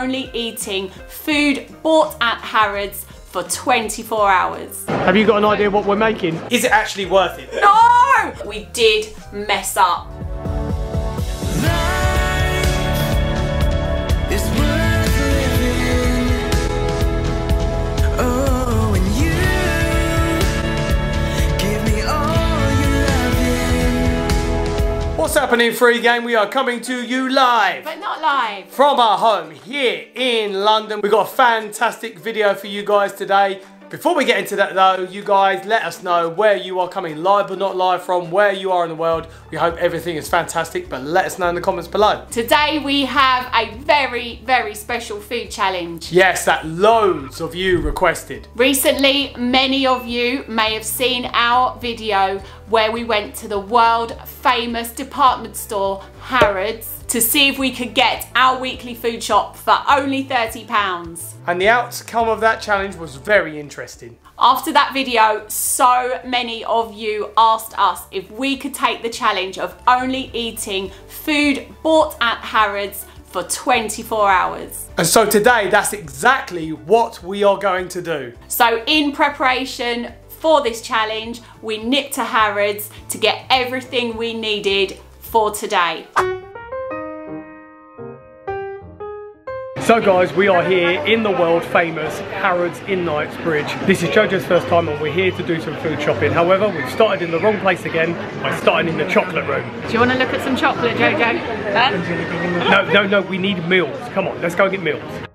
only eating food bought at Harrods for 24 hours. Have you got an idea what we're making? Is it actually worth it? No! We did mess up. What's happening, free gang? We are coming to you live But not live. from our home here in London. We've got a fantastic video for you guys today. Before we get into that though, you guys let us know where you are coming live but not live from, where you are in the world. We hope everything is fantastic, but let us know in the comments below. Today we have a very, very special food challenge. Yes, that loads of you requested. Recently, many of you may have seen our video where we went to the world famous department store Harrods to see if we could get our weekly food shop for only £30. And the outcome of that challenge was very interesting. After that video, so many of you asked us if we could take the challenge of only eating food bought at Harrods for 24 hours. And so today, that's exactly what we are going to do. So in preparation for this challenge, we nipped to Harrods to get everything we needed for today. So guys, we are here in the world famous Harrods in Knightsbridge. This is Jojo's first time and we're here to do some food shopping. However, we've started in the wrong place again by starting in the chocolate room. Do you want to look at some chocolate, Jojo? Huh? No, no, no, we need meals. Come on, let's go get meals.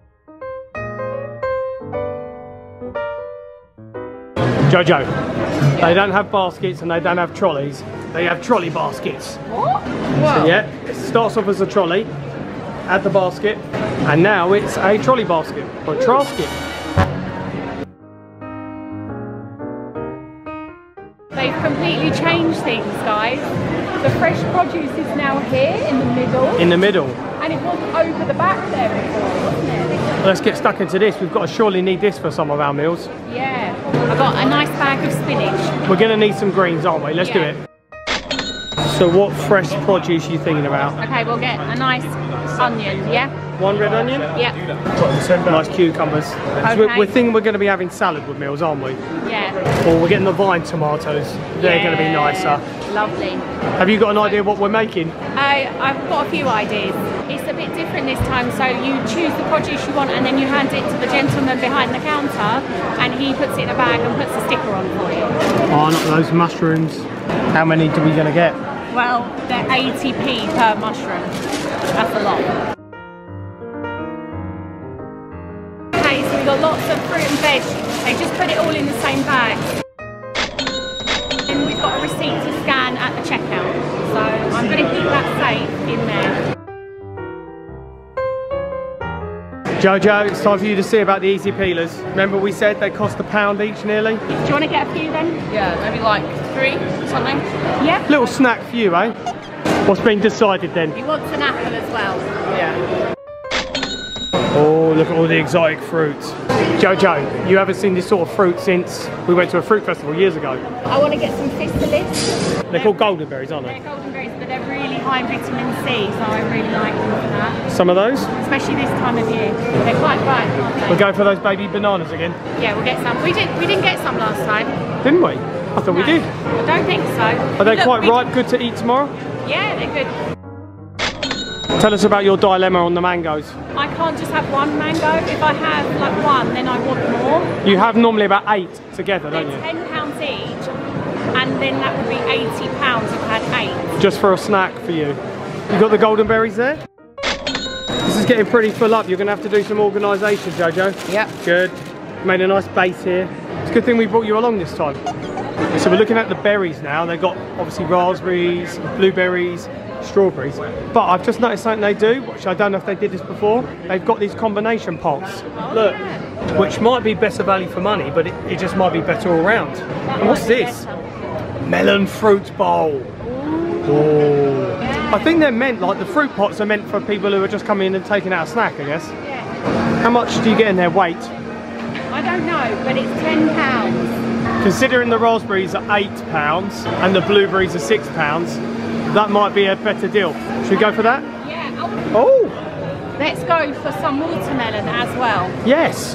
Jojo, they don't have baskets and they don't have trolleys. They have trolley baskets. What? So yeah, it starts off as a trolley, add the basket, and now it's a trolley basket or a trasket. They've completely changed things, guys. The fresh produce is now here in the middle, In the middle. and it was over the back there before, wasn't it? Let's get stuck into this. We've got to surely need this for some of our meals. Yeah. I got a nice bag of spinach. We're going to need some greens, aren't we? Let's do it. So what fresh produce are you thinking about? Okay, we'll get a nice onion, yeah? One red onion? Yeah. Nice cucumbers. So we're, we're thinking we're going to be having salad with meals, aren't we? Yeah. Or we're getting the vine tomatoes. They're going to be nicer. Lovely. Have you got an idea what we're making? I, I've got a few ideas. It's a bit different this time, so you choose the produce you want and then you hand it to the gentleman behind the counter and he puts it in a bag and puts a sticker on for you. Oh, not those mushrooms. How many do we going to get? Well, they're 80p per mushroom. That's a lot. Lots of fruit and veg. They just put it all in the same bag. And we've got a receipt to scan at the checkout. So I'm going to keep that safe in there. Jojo, it's time for you to see about the easy peelers. Remember we said they cost a pound each nearly? Do you want to get a few then? Yeah, maybe like three, something. Yeah. Little snack for you, eh? What's been decided then? He wants an apple as well. Yeah. Look at all the exotic fruits. Jojo, you haven't seen this sort of fruit since we went to a fruit festival years ago. I want to get some physalis. They're called golden berries, aren't They're golden berries, but they're really high in vitamin C, so I really like them for that. Some of those? Especially this time of year. They're quite ripe, aren't they? We'll go for those baby bananas again, Yeah, we'll get some. We did. We didn't get some last time. didn't we? I thought we did. I don't think so. Are they Look, quite ripe, good to eat tomorrow? Yeah, they're good. Tell us about your dilemma on the mangoes. I can't just have one mango. If I have like one, then I want more. You have normally about eight together, They're don't you? ten pounds each, and then that would be eighty pounds if I had eight. Just for a snack for you. You got the golden berries there? This is getting pretty full up. You're going to have to do some organisation, Jojo. Yep. Good. Made a nice base here. It's a good thing we brought you along this time. So we're looking at the berries now. They've got obviously raspberries, blueberries, strawberries. But I've just noticed something they do, which I don't know if they did this before. They've got these combination pots. Look, which might be better value for money, but it, it just might be better all round. And what's this? Melon fruit bowl. Oh. I think they're meant, like the fruit pots are meant for people who are just coming in and taking out a snack, I guess. Yeah. How much do you get in their weight? I don't know, but it's ten pounds. Considering the raspberries are eight pounds and the blueberries are six pounds, that might be a better deal. Should we go for that? Yeah. Oh, Let's go for some watermelon as well. Yes.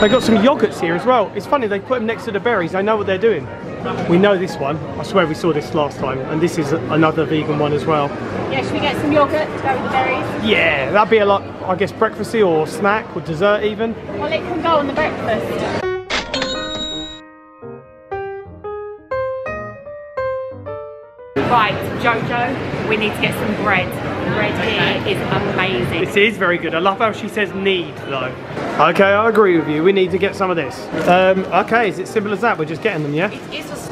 They got some yogurts here as well. It's funny, they put them next to the berries. They know what they're doing. We know this one. I swear we saw this last time. And this is another vegan one as well. Yeah, should we get some yogurt to go with the berries? Yeah, that'd be a lot, I guess, breakfasty or snack or dessert even. Well, it can go on the breakfast. Right, Jojo, we need to get some bread. The bread here is amazing. This is very good. I love how she says need though. Okay, I agree with you. We need to get some of this. Um, okay, is it simple as that? We're just getting them, yeah? It's just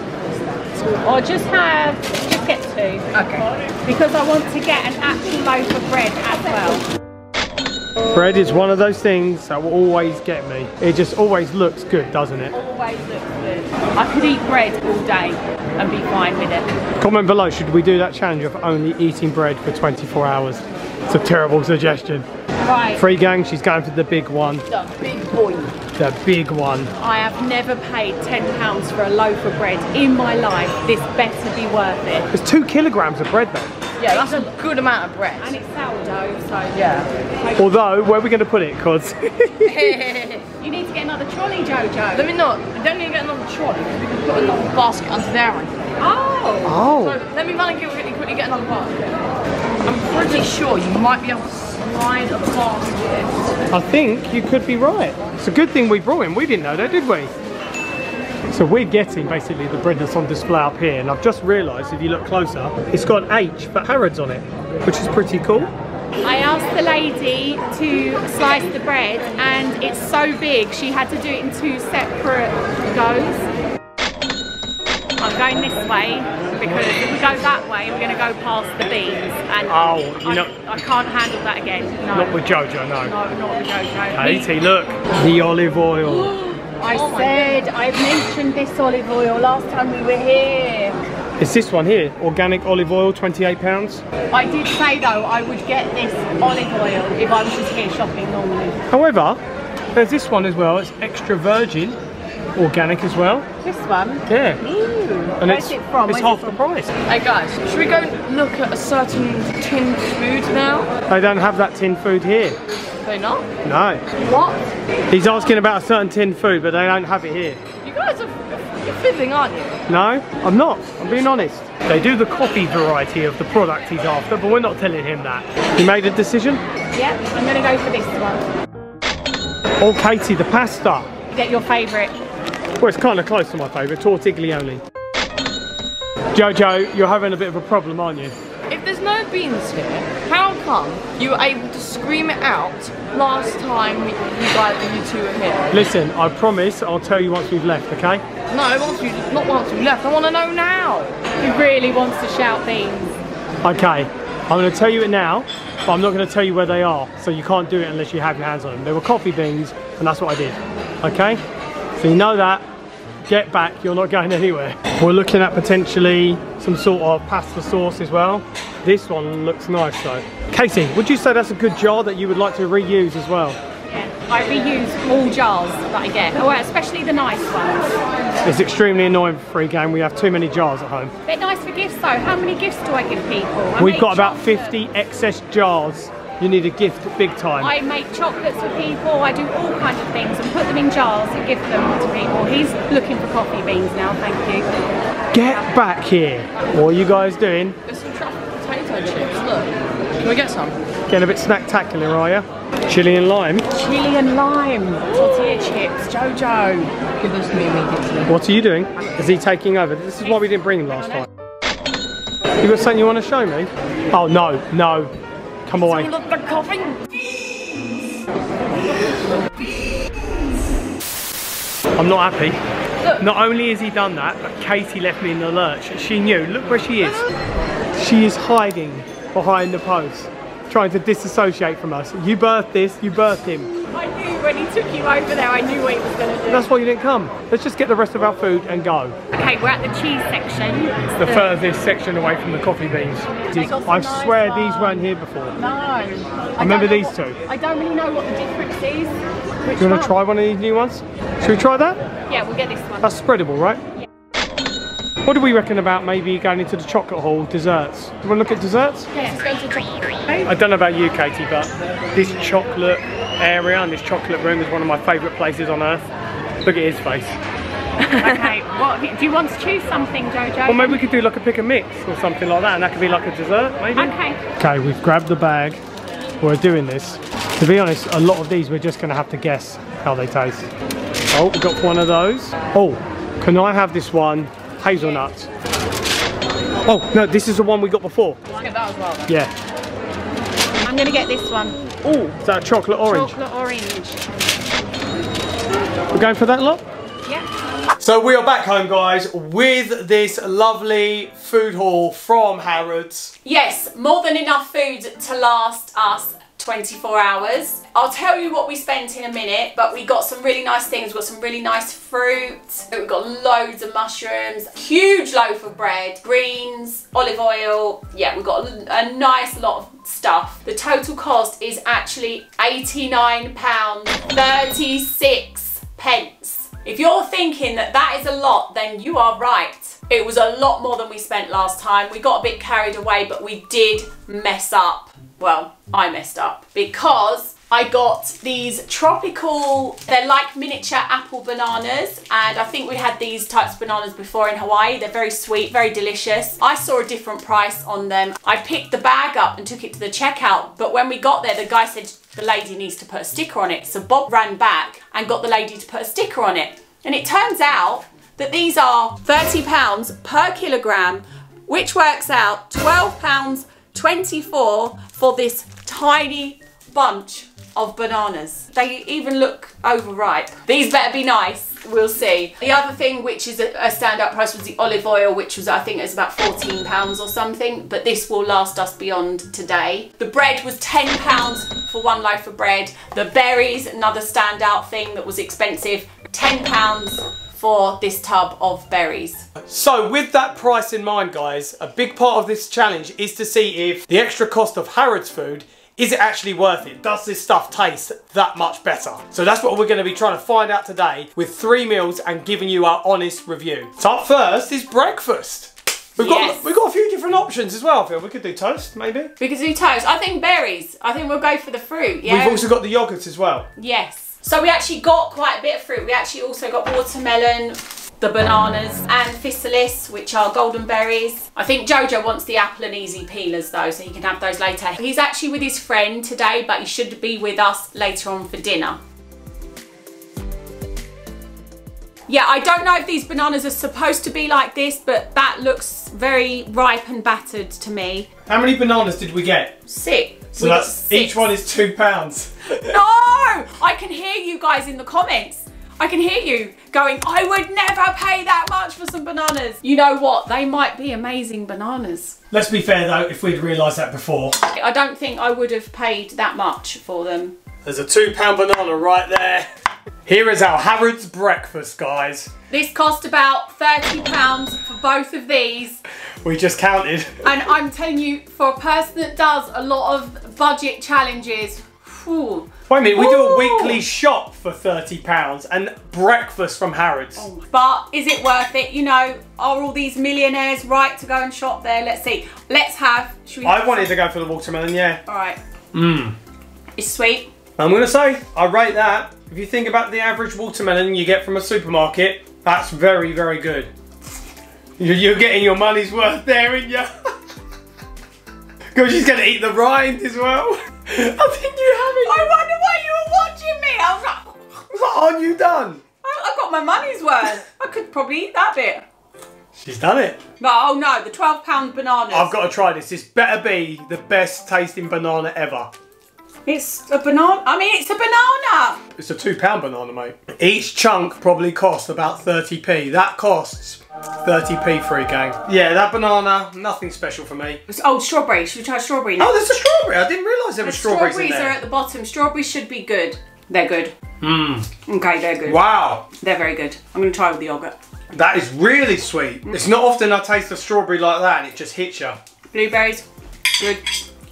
Or just have, just get two. okay. Because I want to get an actual loaf of bread as well. Bread is one of those things that will always get me. It just always looks good, doesn't it? Always looks good. I could eat bread all day and be fine with it. Comment below, should we do that challenge of only eating bread for 24 hours? It's a terrible suggestion. Right, Free gang, she's going for the big one. the big boy. The big one. I have never paid £10 for a loaf of bread in my life. This better be worth it. It's two kilograms of bread though. Yeah, that's a good amount of bread. And it's sourdough, so Yeah. Although, where are we going to put it? Because you need to get another trolley, Jojo. Let me not. We don't need to get another trolley because we can put another basket under there. I think. Oh, oh. So oh, let me run and get, quickly, quickly get another basket. I'm pretty sure you might be able to slide a basket. I think you could be right. It's a good thing we brought him. We didn't know that, did we? So we're getting basically the bread that's on display up here, and I've just realised if you look closer, it's got an H for Harrods on it, which is pretty cool. I asked the lady to slice the bread, and it's so big she had to do it in two separate goes. I'm going this way because if we go that way, we're going to go past the beans, and Oh, you I, know- I can't handle that again. No, Not with Jojo, no. no, not with Jojo. Katie, look, the olive oil. I oh said I've mentioned this olive oil last time we were here. It's this one here, organic olive oil, 28 pounds. I did say though I would get this olive oil if I was just here shopping normally. However, there's this one as well. It's extra virgin, organic as well. This one. Yeah, and Where's it's it from? it's Where's half it the price. Hey guys, should we go look at a certain tinned food now? They don't have that tin food here. They not? No. What? He's asking about a certain tin food, but they don't have it here. You guys are you're fiddling, aren't you? No, I'm not. I'm being honest. They do the coffee variety of the product he's after, but we're not telling him that. He made a decision. Yeah, I'm gonna go for this one. Oh, Katie, the pasta. Get your favourite. Well, it's kind of close to my favourite, tortiglione. Jojo, you're having a bit of a problem, aren't you? If there's no beans here, how come you were able to scream it out last time you guys, you two were here? Listen, I promise I'll tell you once we've left, okay? No, once you, not once you left. I want to know now. He really wants to shout beans. Okay, I'm going to tell you it now, but I'm not going to tell you where they are, so you can't do it unless you have your hands on them. They were coffee beans, and that's what I did. Okay? So you know that. Get back, you're not going anywhere. We're looking at potentially some sort of pasta sauce as well. This one looks nice though. Katie, would you say that's a good jar that you would like to reuse as well? Yeah, I reuse all jars that I get, oh, especially the nice ones. It's extremely annoying for free gang. We have too many jars at home. They're nice for gifts though. How many gifts do I give people? I We've got about 50 excess jars. You need a gift big time. I make chocolates for people. I do all kinds of things and put them in jars and give them to people. He's looking for coffee beans now. Thank you. Get back here. What are you guys doing? There's some truffle potato chips. Look. Can we get some? Getting a bit snacktacular, are you? Chili and lime. Chili and lime, tortilla chips, Jojo. Give those to me immediately. What are you doing? Is he taking over? This is why we didn't bring him last time. You got something you want to show me? Oh no, no. Come away. Look, the coffee. I'm not happy. Not only has he done that, but Katie left me in the lurch. She knew. Look where she is. She is hiding behind the post, trying to disassociate from us. You birthed this, you birthed him. He took you over there, I knew what he was going to do. That's why you didn't come. Let's just get the rest of our food and go. Okay, we're at the cheese section. The furthest section away from the coffee beans. I nice swear these weren't here before. No. I remember these what- two. I don't really know what the difference is. Which Do you want to try one of these new ones? Should we try that? Yeah, we'll get this one. That's spreadable, right? What do we reckon about maybe going into the chocolate hall, desserts? Do you want to look at desserts? Let's go to chocolate. I don't know about you, Katie, but this chocolate area and this chocolate room is one of my favourite places on earth. Look at his face. okay, what do you want to choose something, Jojo? Or maybe we could do like a pick and mix or something like that, and that could be like a dessert, maybe. Okay. Okay, we've grabbed the bag. We're doing this. To be honest, a lot of these we're just going to have to guess how they taste. Oh, we got one of those. Oh, can I have this one? Hazelnut. Oh, no, this is the one we got before. Let's get that as well. then. Yeah. I'm gonna get this one. Oh, is that chocolate orange? Chocolate orange. We're going for that lot? Yeah. So we are back home, guys, with this lovely food haul from Harrods. Yes, more than enough food to last us 24 hours. I'll tell you what we spent in a minute, but we got some really nice things. We got some really nice fruit. We got loads of mushrooms, huge loaf of bread, greens, olive oil. Yeah, we got a, nice lot of stuff. The total cost is actually 89 pounds 36 pence. If you're thinking that that is a lot, then you are right. It was a lot more than we spent last time. We got a bit carried away, but we did mess up. Well, I messed up because I got these tropical, they're like miniature apple bananas. And I think we had these types of bananas before in Hawaii. They're very sweet, very delicious. I saw a different price on them. I picked the bag up and took it to the checkout. But when we got there, the guy said the lady needs to put a sticker on it. So Bob ran back and got the lady to put a sticker on it. And it turns out that these are 30 pounds per kilogram, which works out 12 pounds 24 for this tiny bunch of bananas. They even look overripe. These better be nice, we'll see. The other thing which is a, a standout price was the olive oil, which was I think it was about 14 pounds or something, but this will last us beyond today. The bread was 10 pounds for one loaf of bread. The berries, another standout thing that was expensive, 10 pounds for this tub of berries. So with that price in mind, guys, a big part of this challenge is to see if the extra cost of Harrods food is it actually worth it? Does this stuff taste that much better? So that's what we're going to be trying to find out today with three meals and giving you our honest review. So up first is breakfast. We've got Yes. we've got a few different options as well. I feel we could do toast, maybe. We could do toast. I think berries. I think we'll go for the fruit. Yeah. We've also got the yogurt as well. Yes. So we actually got quite a bit of fruit. We actually also got watermelon, the bananas, and physalis, which are golden berries. I think Jojo wants the apple and easy peelers though, so he can have those later. He's actually with his friend today, but he should be with us later on for dinner. Yeah, I don't know if these bananas are supposed to be like this, but that looks very ripe and battered to me. How many bananas did we get? Six. So We that's each one is two pounds. No! I can hear you guys in the comments. I can hear you going, I would never pay that much for some bananas. You know what? They might be amazing bananas. Let's be fair though, if we'd realised that before. I don't think I would have paid that much for them. There's a two pound banana right there. Here is our Harrods breakfast, guys. This cost about £30 for both of these. We just counted. And I'm telling you, for a person that does a lot of budget challenges, whew, Wait a minute, we do a weekly shop for £30 and breakfast from Harrods. Oh, but is it worth it? You know, are all these millionaires right to go and shop there? Let's see. Let's have. I wanted to go for the watermelon, yeah. All right. Mmm. It's sweet. I'm going to say, I rate that. If you think about the average watermelon you get from a supermarket, that's very, very good. You're, you're getting your money's worth there, aren't you? Because she's going to eat the rind as well. I think you have it. I wonder why you were watching me. I was like, What aren't you done? I, I got my money's worth. I could probably eat that bit. She's done it. But oh no, the twelve pound bananas. I've got to try this. This better be the best tasting banana ever. It's a banana. I mean, it's a banana. It's a two pound banana, mate. Each chunk probably costs about 30p. That costs 30p for a game. Yeah, that banana, nothing special for me. It's, oh, strawberry. Should we try strawberry now? Oh, there's a strawberry. I didn't realise there the were strawberries, strawberries in are at the bottom. Strawberries should be good. They're good. Mmm. Okay, they're good. Wow. They're very good. I'm gonna try with the yogurt. That is really sweet. It's not often I taste a strawberry like that and it just hits you. Blueberries, good.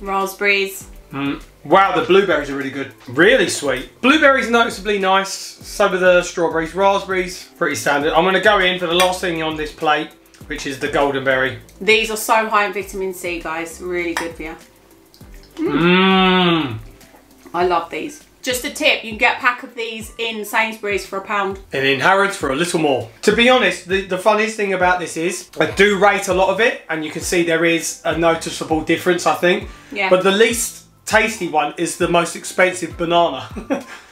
Raspberries. Mm. Wow, the blueberries are really good. Really sweet. Blueberries noticeably nice. So are the strawberries. Raspberries, pretty standard. I'm going to go in for the last thing on this plate. which is the golden berry. These are so high in vitamin C, guys. Really good for you. Mmm. I love these. Just a tip, you can get a pack of these in Sainsbury's for a pound. And in Harrods for a little more. To be honest, the, the funniest thing about this is I do rate a lot of it, and you can see there is a noticeable difference, I think. Yeah. But the least tasty one is the most expensive banana.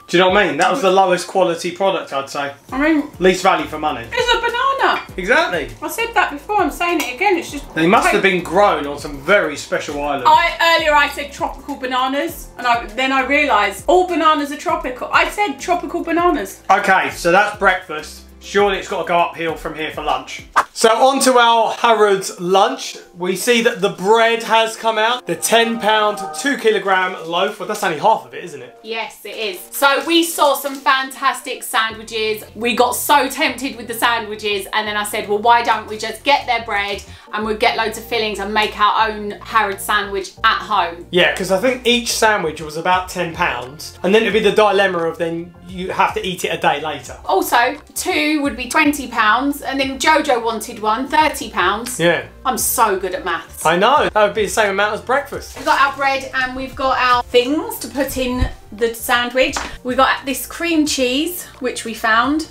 do you know what I mean? That was the lowest quality product, I'd say. I mean, Least value for money. it's a banana. Exactly. I said that before, I'm saying it again. It's just. They must have been grown on some very special island. I earlier I said tropical bananas, and I, then I realised all bananas are tropical. I said tropical bananas. Okay, so that's breakfast. Surely it's got to go uphill from here for lunch. So on to our Harrods lunch. We see that the bread has come out. The 10 pound, two kilogram loaf. Well, that's only half of it, isn't it? Yes, it is. So we saw some fantastic sandwiches. We got so tempted with the sandwiches, and then I said, well, why don't we just get their bread and we'll get loads of fillings and make our own Harrods sandwich at home. Yeah, because I think each sandwich was about 10 pounds. And then it'd be the dilemma of then you have to eat it a day later. Also, two would be £20, and then Jojo wanted one, £30. Yeah. I'm so good at maths. I know. That would be the same amount as breakfast. We've got our bread and we've got our things to put in the sandwich. We got this cream cheese, which we found,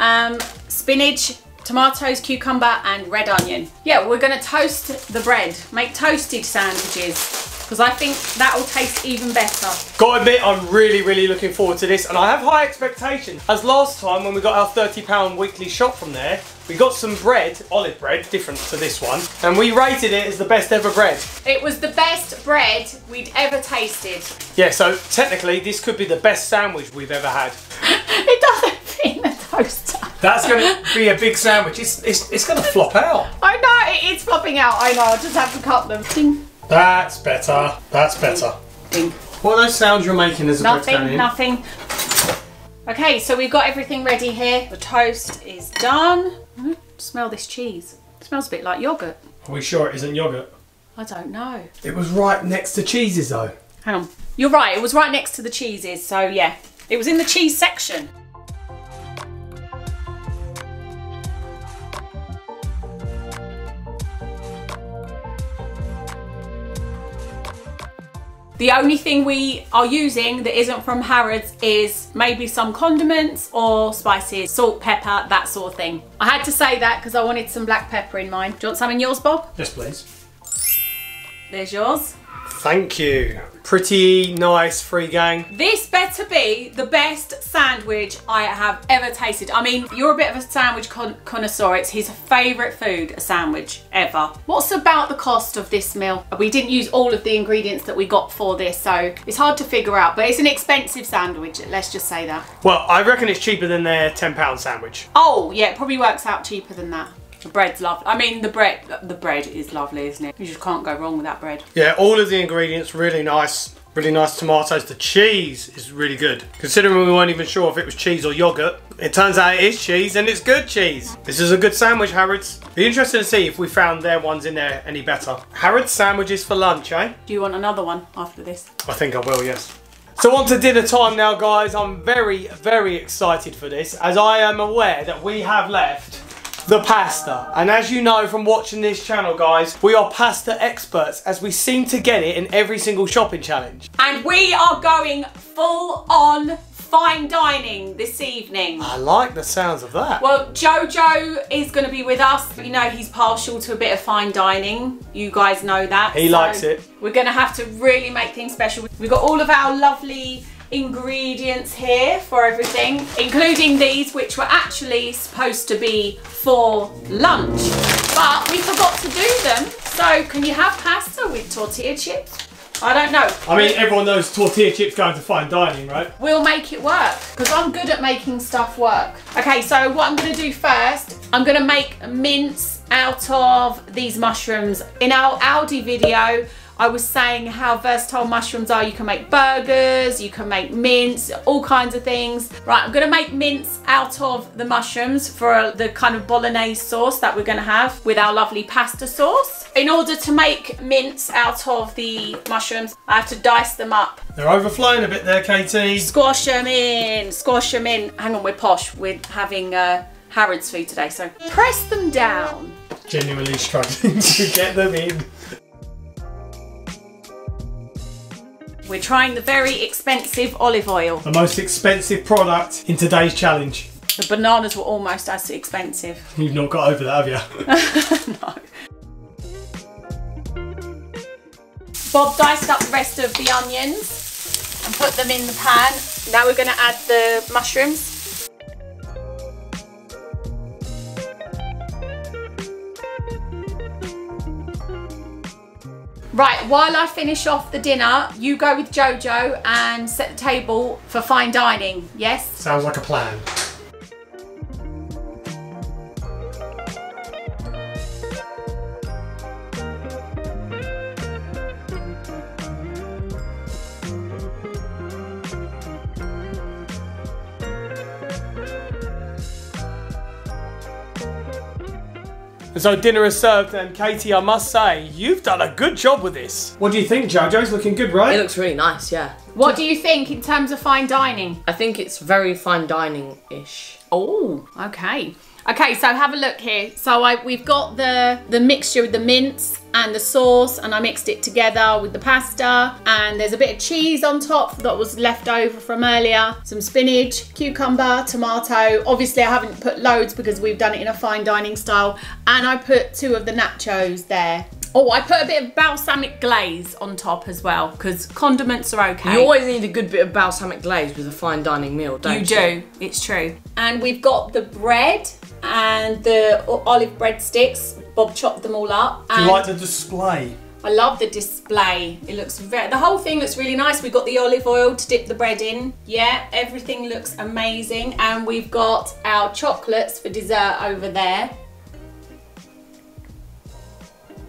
um, spinach, tomatoes, cucumber, and red onion. Yeah, we're gonna toast the bread, make toasted sandwiches, because I think that will taste even better. Gotta admit, I'm really, really looking forward to this, and I have high expectations. As last time when we got our £30 weekly shop from there, we got some bread, olive bread, different to this one, and we rated it as the best ever bread. It was the best bread we'd ever tasted. Yeah, so technically this could be the best sandwich we've ever had. It doesn't fit in the toaster. That's gonna be a big sandwich. It's, it's, it's gonna flop out. I know, it is flopping out. I know, I'll just have to cut them. Ding, That's better. That's better. ding. What are those sounds you're making as a Nothing, nothing. Okay, so we've got everything ready here. The toast is done. Mm, Smell this cheese. It smells a bit like yogurt. Are we sure it isn't yogurt? I don't know. It was right next to cheeses though. Hang on. You're right, it was right next to the cheeses, so yeah. It was in the cheese section. The only thing we are using that isn't from Harrods is maybe some condiments or spices, salt, pepper, that sort of thing. I had to say that because I wanted some black pepper in mine. Do you want some in yours, Bob? Yes, please. There's yours. Thank you. Pretty nice free gang. This better be the best sandwich I have ever tasted. I mean, you're a bit of a sandwich con connoisseur. It's his favourite food, a sandwich, ever. What's about the cost of this meal? We didn't use all of the ingredients that we got for this, so it's hard to figure out, but it's an expensive sandwich, let's just say that. Well, I reckon it's cheaper than their £10 sandwich. Oh, yeah, it probably works out cheaper than that. The bread's lovely. I mean, the bread, the bread is lovely, isn't it? You just can't go wrong with that bread. Yeah, all of the ingredients really nice. Really nice tomatoes. The cheese is really good. Considering we weren't even sure if it was cheese or yogurt, it turns out it is cheese and it's good cheese. This is a good sandwich, Harrods. Be interested to see if we found their ones in there any better. Harrods sandwiches for lunch, eh? Do you want another one after this? I think I will, yes. So on to dinner time now, guys. I'm very, very excited for this, as I am aware that we have left the pasta. And as you know from watching this channel, guys, we are pasta experts, as we seem to get it in every single shopping challenge. And we are going full on fine dining this evening. I like the sounds of that. Well, Jojo is going to be with us. You know, he's partial to a bit of fine dining. You guys know that. He likes it. We're going to have to really make things special. We've got all of our lovely ingredients here for everything, including these, which were actually supposed to be for lunch. But we forgot to do them. So can you have pasta with tortilla chips? I don't know. I mean, everyone knows tortilla chips going to fine dining, right? We'll make it work because I'm good at making stuff work. Okay, so what I'm going to do first, I'm going to make mince out of these mushrooms. In our Aldi video, I was saying how versatile mushrooms are. You can make burgers, you can make mince, all kinds of things. Right, I'm gonna make mince out of the mushrooms for the kind of bolognese sauce that we're gonna have with our lovely pasta sauce. In order to make mince out of the mushrooms, I have to dice them up They're overflowing a bit there, Katie. Squash them in, squash them in. Hang on, we're posh. We're having uh, Harrods food today, so press them down genuinely struggling to get them in. We're trying the very expensive olive oil. The most expensive product in today's challenge. The bananas were almost as expensive. You've not got over that, have you? no. Bob diced up the rest of the onions and put them in the pan. Now we're going to add the mushrooms. Right, while I finish off the dinner, you go with Jojo and set the table for fine dining, yes? Sounds like a plan. So dinner is served, and Katie, I must say, you've done a good job with this. What do you think, Jojo's looking good, right? It looks really nice, yeah. What do you think in terms of fine dining? I think it's very fine dining-ish. Oh, okay. Okay, so have a look here. So I, we've got the, the mixture with the mince and the sauce and I mixed it together with the pasta and there's a bit of cheese on top that was left over from earlier, some spinach, cucumber, tomato. Obviously I haven't put loads because we've done it in a fine dining style and I put two of the nachos there. Oh, I put a bit of balsamic glaze on top as well because condiments are okay. You always need a good bit of balsamic glaze with a fine dining meal, don't you? You do, it's true. And we've got the bread and the olive breadsticks. Bob chopped them all up. Do you like the display? I love the display. It looks very, the whole thing looks really nice. We've got the olive oil to dip the bread in. Yeah, everything looks amazing. And we've got our chocolates for dessert over there.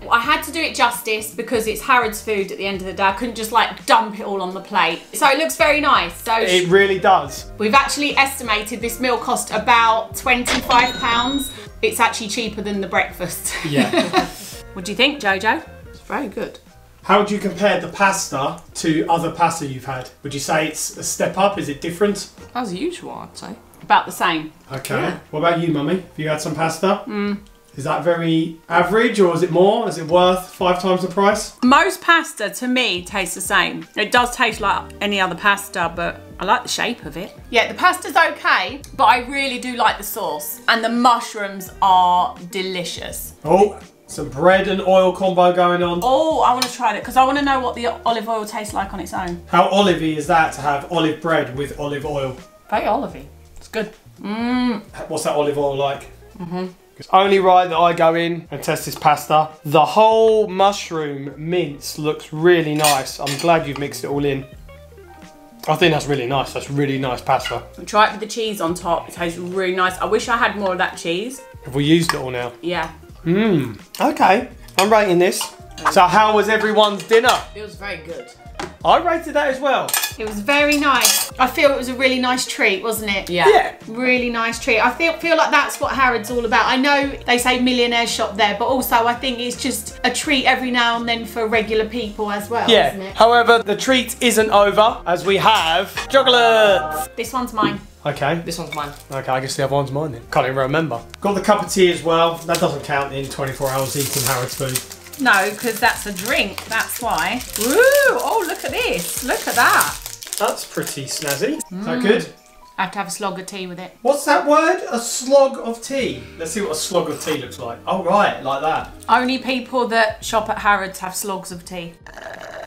I had to do it justice because it's Harrods food at the end of the day. I couldn't just like dump it all on the plate. So it looks very nice. So It really does. We've actually estimated this meal cost about £25. It's actually cheaper than the breakfast. Yeah. what do you think, Jojo? It's very good. How would you compare the pasta to other pasta you've had? Would you say it's a step up? Is it different? As usual, I'd say. About the same. Okay. Yeah. What about you, mummy? Have you had some pasta? Mm. Is that very average or is it more? Is it worth five times the price? Most pasta to me tastes the same. It does taste like any other pasta, but I like the shape of it. Yeah, the pasta's okay, but I really do like the sauce. And the mushrooms are delicious. Oh, some bread and oil combo going on. Oh, I want to try that because I want to know what the olive oil tastes like on its own. How olivey is that to have olive bread with olive oil? Very olivey. It's good. Mmm. What's that olive oil like? Mm-hmm. It's only right that I go in and test this pasta. The whole mushroom mince looks really nice. I'm glad you've mixed it all in. I think that's really nice. That's really nice pasta. Try it with the cheese on top. It tastes really nice. I wish I had more of that cheese. Have we used it all now? Yeah. Mmm. Okay. I'm rating this. So how was everyone's dinner? It was very good. I rated that as well. It was very nice. I feel it was a really nice treat, wasn't it? Yeah. Yeah. Really nice treat. I feel feel like that's what Harrods all about. I know they say millionaire shop there, but also I think it's just a treat every now and then for regular people as well, isn't Yeah. it? However, the treat isn't over as we have chocolate. This one's mine. Okay. This one's mine. Okay, I guess the other one's mine then. Can't even remember. Got the cup of tea as well. That doesn't count in 24 hours eating Harrods food. No, because that's a drink. That's why. Woo! Oh, look at this. Look at that. That's pretty snazzy. Is that mm. good? I have to have a slog of tea with it. What's that word? A slog of tea. Let's see what a slog of tea looks like. Oh, right, like that. Only people that shop at Harrods have slogs of tea.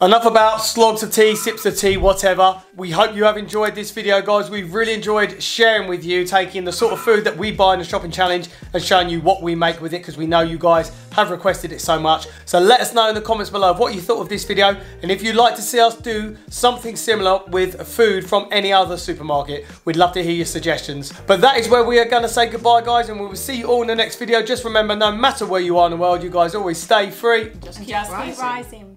Enough about slogs of tea, sips of tea, whatever. We hope you have enjoyed this video, guys. We've really enjoyed sharing with you, taking the sort of food that we buy in the shopping challenge and showing you what we make with it because we know you guys have requested it so much. So let us know in the comments below of what you thought of this video and if you'd like to see us do something similar with food from any other supermarket, we'd love to hear your suggestions. But that is where we are going to say goodbye, guys, and we will see you all in the next video. Just remember, no matter where you are in the world, you guys always stay free. Just keep Just rising. keep rising.